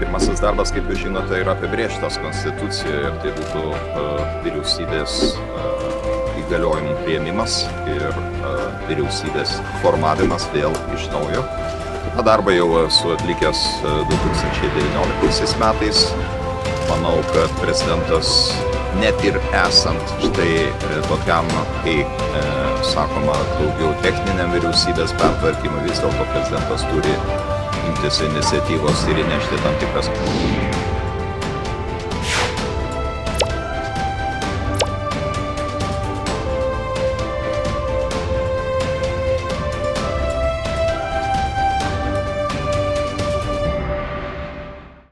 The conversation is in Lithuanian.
pirmasis darbas kaip jūs žinote yra apibrėžtas konstitucijoje ir tai būtų vyriausybės įgaliojimų priėmimas ir vyriausybės formavimas vėl iš naujo. Tą darbą jau esu atlikęs du tūkstančiai devynioliktaisiais metais. Manau kad prezidentas net ir esant štai tokiam kai sakoma daugiau techniniam vyriausybės pertvarkymui vis dėlto prezidentas turi imtis iniciatyvos ir įnešti tam tikras